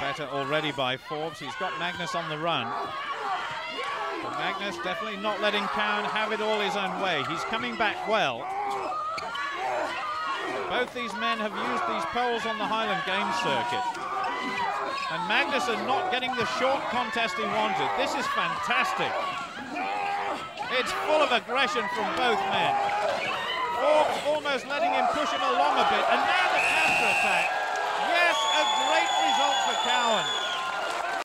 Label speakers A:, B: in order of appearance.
A: better already by Forbes. He's got Magnus on the run. But Magnus definitely not letting Cowan have it all his own way. He's coming back well. Both these men have used these poles on the Highland Games circuit. And Magnus are not getting the short contest he wanted. This is fantastic. It's full of aggression from both men. Forbes almost letting him push him along a bit. And now